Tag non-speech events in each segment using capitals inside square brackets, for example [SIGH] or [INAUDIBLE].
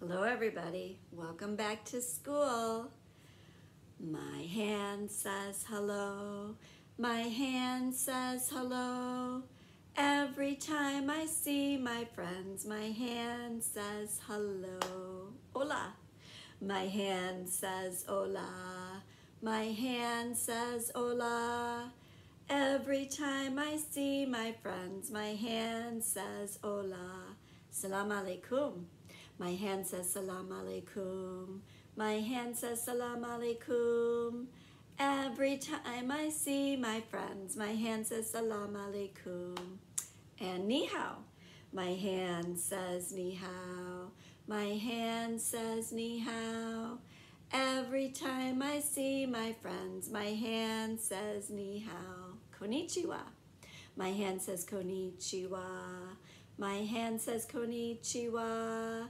Hello, everybody. Welcome back to school. My hand says hello. My hand says hello. Every time I see my friends, my hand says hello. Hola. My hand says hola. My hand says hola. Every time I see my friends, my hand says hola. Salam alaikum. My hand says salam alaikum. My hand says salam alaikum. Every time I see my friends, my hand says salam alaikum. And ni hao. My hand says ni hao. My hand says ni hao. Every time I see my friends, my hand says ni hao. Konnichiwa. My hand says konnichiwa. My hand says konnichiwa.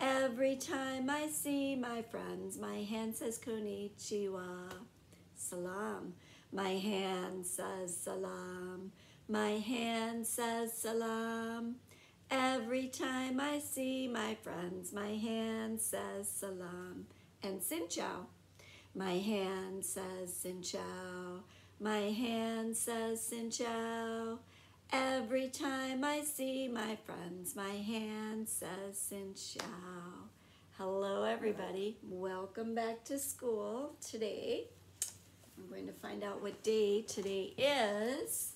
Every time I see my friends, my hand says konnichiwa. Salam. My hand says salam. My hand says salam. Every time I see my friends, my hand says salam. And sin chow. My hand says sin chow. My hand says sin chow. Every time I see my friends, my hand says Sin Chow. Hello, everybody. Welcome back to school today. I'm going to find out what day today is.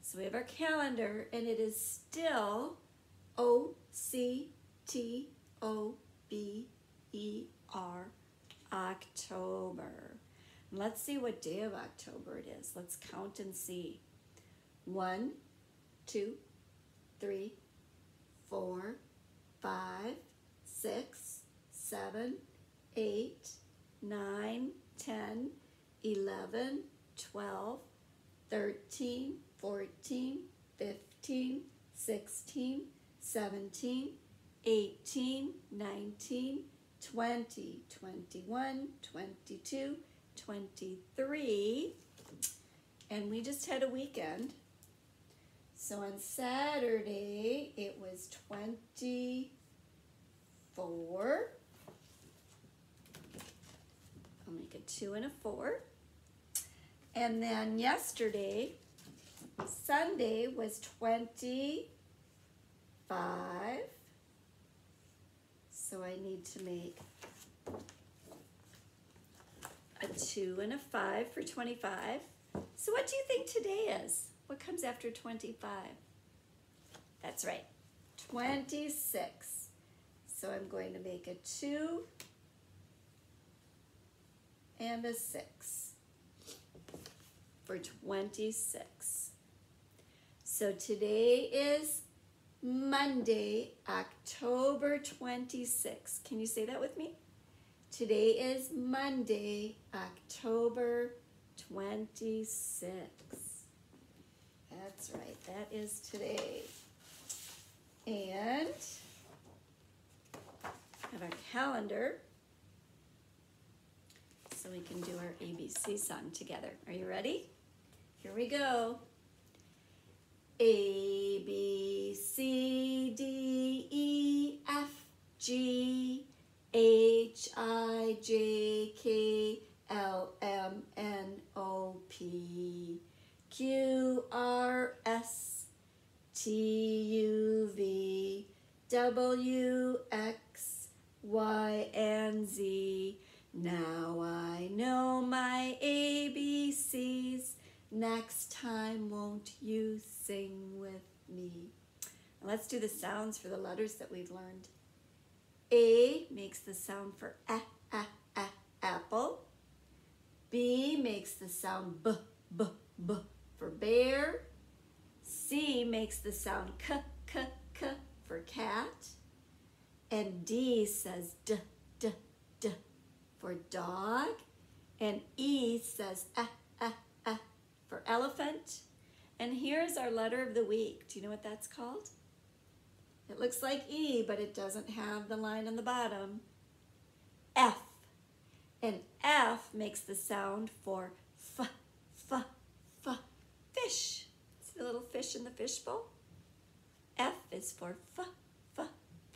So we have our calendar, and it is still O C T O B E R, October. Let's see what day of October it is. Let's count and see. One, two, three, four, five, six, seven, eight, nine, ten, eleven, twelve, thirteen, fourteen, fifteen, sixteen, seventeen, eighteen, nineteen, twenty, twenty-one, twenty-two, twenty-three, and we just had a weekend. So on Saturday, it was 24. I'll make a two and a four. And then yesterday, Sunday was 25. So I need to make a two and a five for 25. So what do you think today is? What comes after 25? That's right, 26. So I'm going to make a 2 and a 6 for 26. So today is Monday, October 26. Can you say that with me? Today is Monday, October 26. That's right, that is today. And have our calendar so we can do our ABC song together. Are you ready? Here we go. A, B, C, D, E, F, G, H, I, J, K, L, M, N, O, P, Q, R, S, T, U, V, W, X, Y, and Z. Now I know my ABCs. Next time, won't you sing with me? Let's do the sounds for the letters that we've learned. A makes the sound for a, a, a, apple. B makes the sound b, b, b for bear. C makes the sound k, k, k for cat. And D says d, d, d for dog. And E says a, a, a for elephant. And here's our letter of the week. Do you know what that's called? It looks like E, but it doesn't have the line on the bottom. F. And F makes the sound for fish. It's the little fish in the fishbowl. F is for f, f,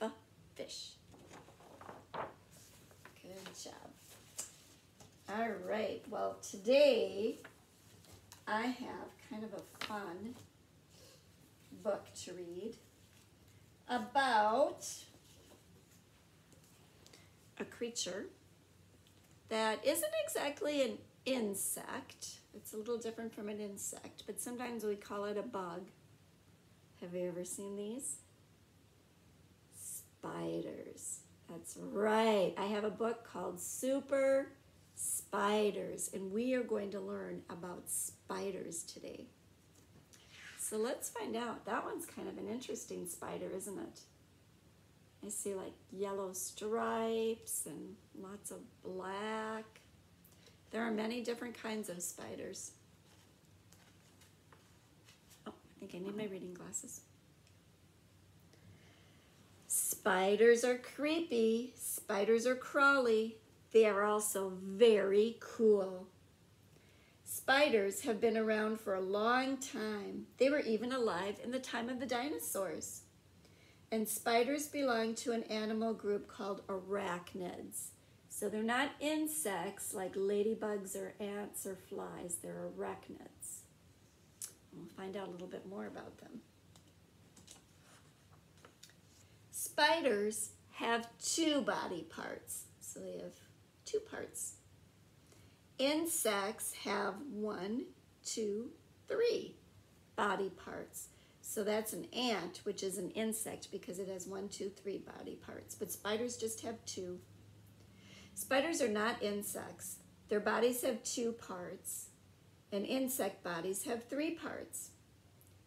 f, fish. Good job. All right, well today I have kind of a fun book to read about a creature that isn't exactly an insect. It's a little different from an insect, but sometimes we call it a bug. Have you ever seen these? Spiders. That's right. I have a book called Super Spiders, and we are going to learn about spiders today. So let's find out. That one's kind of an interesting spider, isn't it? I see like yellow stripes and lots of black. There are many different kinds of spiders. Oh, I think I need my reading glasses. Spiders are creepy. Spiders are crawly. They are also very cool. Spiders have been around for a long time. They were even alive in the time of the dinosaurs. And spiders belong to an animal group called arachnids. So they're not insects like ladybugs or ants or flies. They're arachnids. We'll find out a little bit more about them. Spiders have two body parts. So they have two parts. Insects have one, two, three body parts. So that's an ant, which is an insect because it has one, two, three body parts. But spiders just have two. Spiders are not insects. Their bodies have two parts, and insect bodies have three parts.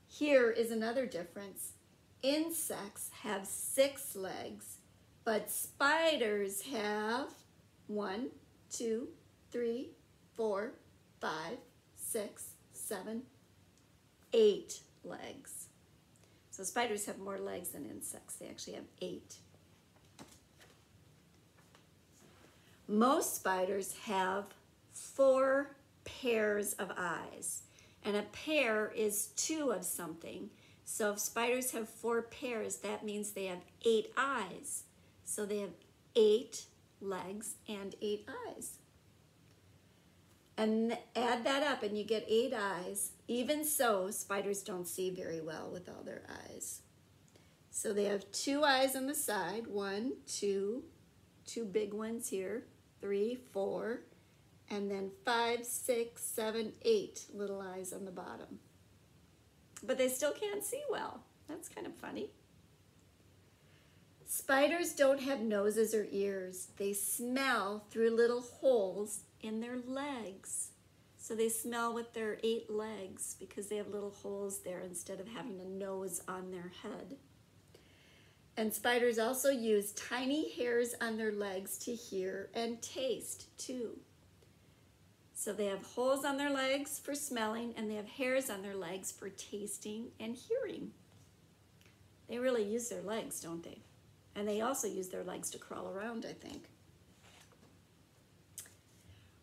Here is another difference. Insects have six legs, but spiders have one, two, three, four, five, six, seven, eight legs. So spiders have more legs than insects. They actually have eight. Most spiders have four pairs of eyes. And a pair is two of something. So if spiders have four pairs, that means they have eight eyes. So they have eight legs and eight eyes. And add that up and you get eight eyes. Even so, spiders don't see very well with all their eyes. So they have two eyes on the side, one, two, two big ones here, three, four, and then five, six, seven, eight little eyes on the bottom. But they still can't see well. That's kind of funny. Spiders don't have noses or ears. They smell through little holes in their legs. So they smell with their eight legs because they have little holes there instead of having a nose on their head. And spiders also use tiny hairs on their legs to hear and taste too. So they have holes on their legs for smelling and they have hairs on their legs for tasting and hearing. They really use their legs, don't they? And they also use their legs to crawl around, I think.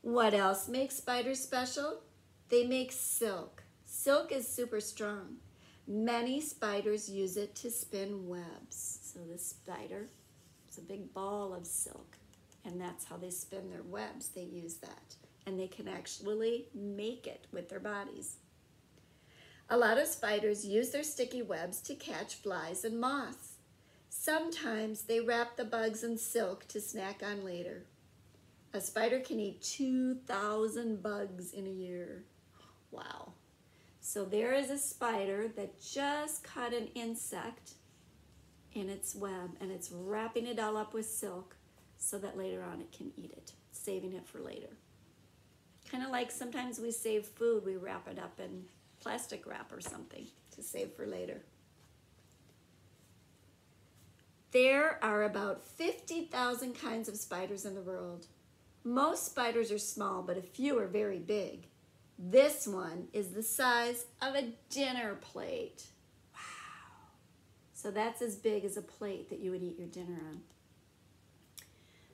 What else makes spiders special? They make silk. Silk is super strong. Many spiders use it to spin webs. So the spider is a big ball of silk, and that's how they spin their webs. They use that, and they can actually make it with their bodies. A lot of spiders use their sticky webs to catch flies and moths. Sometimes they wrap the bugs in silk to snack on later. A spider can eat 2,000 bugs in a year. Wow. So there is a spider that just caught an insect in its web and it's wrapping it all up with silk so that later on it can eat it, saving it for later. Kind of like sometimes we save food, we wrap it up in plastic wrap or something to save for later. There are about 50,000 kinds of spiders in the world. Most spiders are small, but a few are very big. This one is the size of a dinner plate. So that's as big as a plate that you would eat your dinner on.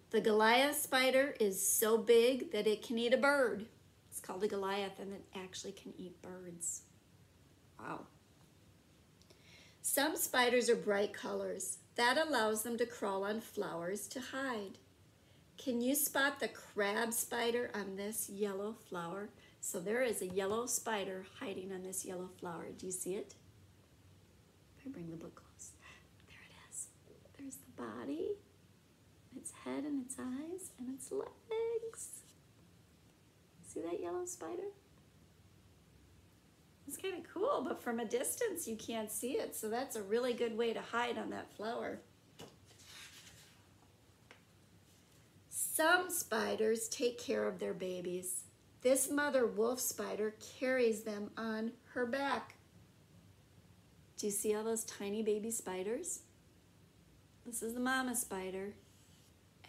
The Goliath spider is so big that it can eat a bird. It's called a Goliath and it actually can eat birds. Wow. Some spiders are bright colors. That allows them to crawl on flowers to hide. Can you spot the crab spider on this yellow flower? So there is a yellow spider hiding on this yellow flower. Do you see it? I bring the book close. There it is. There's the body, its head and its eyes, and its legs. See that yellow spider? It's kind of cool, but from a distance you can't see it. So that's a really good way to hide on that flower. Some spiders take care of their babies. This mother wolf spider carries them on her back. Do you see all those tiny baby spiders? This is the mama spider,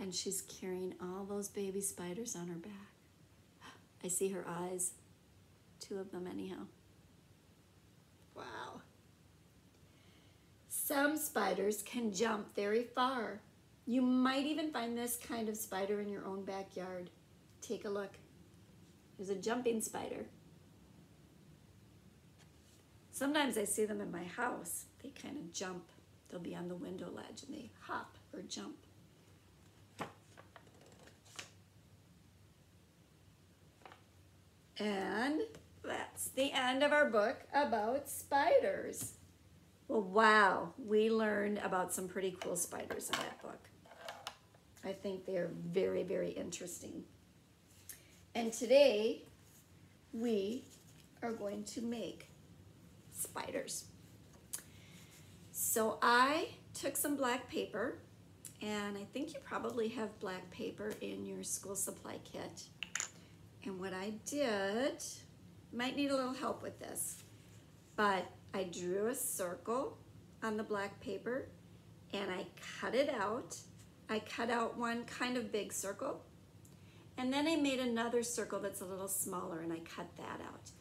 and she's carrying all those baby spiders on her back. [GASPS] I see her eyes, two of them anyhow. Wow. Some spiders can jump very far. You might even find this kind of spider in your own backyard. Take a look. There's a jumping spider. Sometimes I see them in my house. They kind of jump. They'll be on the window ledge and they hop or jump. And that's the end of our book about spiders. Well, wow, we learned about some pretty cool spiders in that book. I think they are very, very interesting. And today, we are going to make spiders. So I took some black paper, and I think you probably have black paper in your school supply kit. And what I did, might need a little help with this, but I drew a circle on the black paper and I cut it out. I cut out one kind of big circle and then I made another circle that's a little smaller and I cut that out.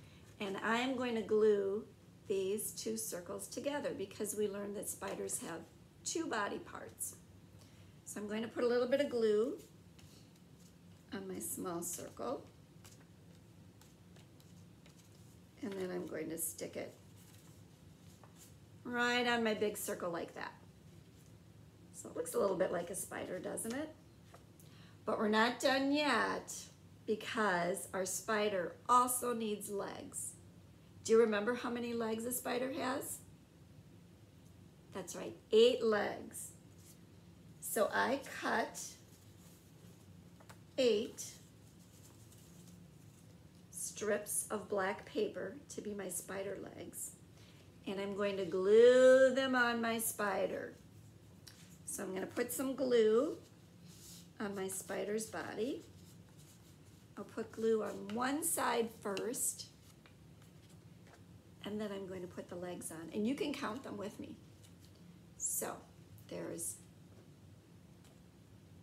And I am going to glue these two circles together because we learned that spiders have two body parts. So I'm going to put a little bit of glue on my small circle. And then I'm going to stick it right on my big circle like that. So it looks a little bit like a spider, doesn't it? But we're not done yet because our spider also needs legs. Do you remember how many legs a spider has? That's right, eight legs. So I cut eight strips of black paper to be my spider legs. And I'm going to glue them on my spider. So I'm going to put some glue on my spider's body. I'll put glue on one side first. And then I'm going to put the legs on. And you can count them with me. So there's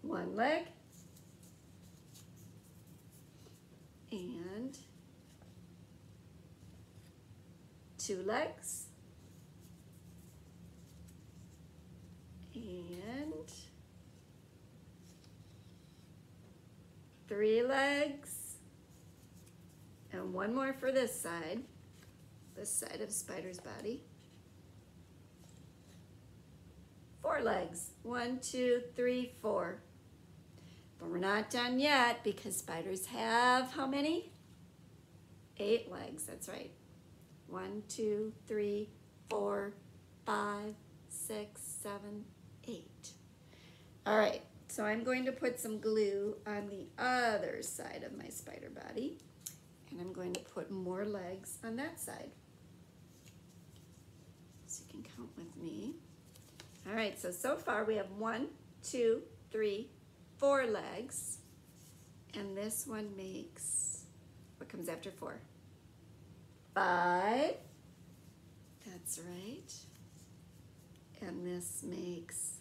one leg and two legs and three legs and one more for this side this side of spider's body four legs one two three four but we're not done yet because spiders have how many eight legs that's right one, two, three, four, five, six, seven, eight. All right, so I'm going to put some glue on the other side of my spider body. And I'm going to put more legs on that side. So you can count with me. All right, so so far we have one, two, three, four legs. And this one makes, what comes after four? five. That's right. And this makes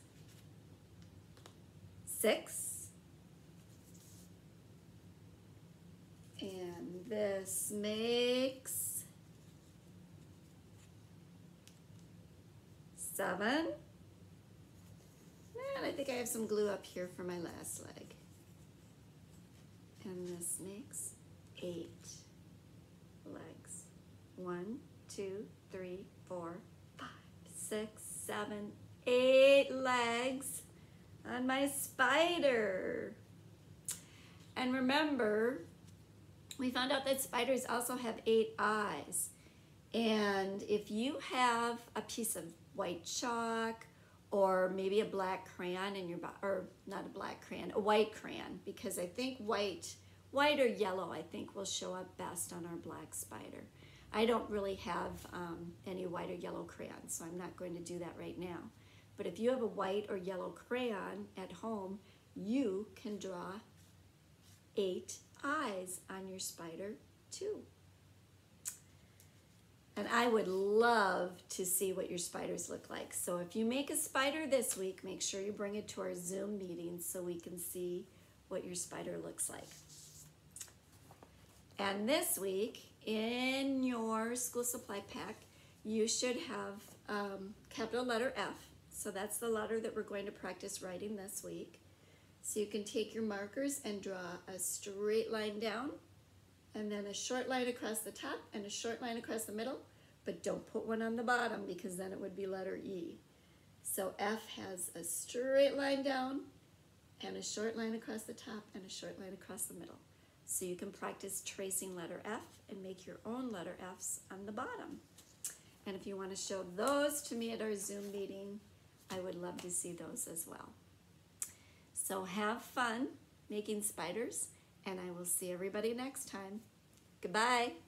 six. And this makes seven. And I think I have some glue up here for my last leg. And this makes eight legs. One, two, three, four, five, six, seven, eight legs on my spider. And remember, we found out that spiders also have eight eyes. And if you have a piece of white chalk or maybe a black crayon in your, or not a black crayon, a white crayon, because I think white, white or yellow, I think will show up best on our black spider. I don't really have um, any white or yellow crayons, so I'm not going to do that right now. But if you have a white or yellow crayon at home, you can draw eight eyes on your spider too. And I would love to see what your spiders look like. So if you make a spider this week, make sure you bring it to our Zoom meeting so we can see what your spider looks like. And this week, in your school supply pack, you should have um, capital letter F. So that's the letter that we're going to practice writing this week. So you can take your markers and draw a straight line down and then a short line across the top and a short line across the middle, but don't put one on the bottom because then it would be letter E. So F has a straight line down and a short line across the top and a short line across the middle. So you can practice tracing letter F and make your own letter Fs on the bottom. And if you want to show those to me at our Zoom meeting, I would love to see those as well. So have fun making spiders, and I will see everybody next time. Goodbye.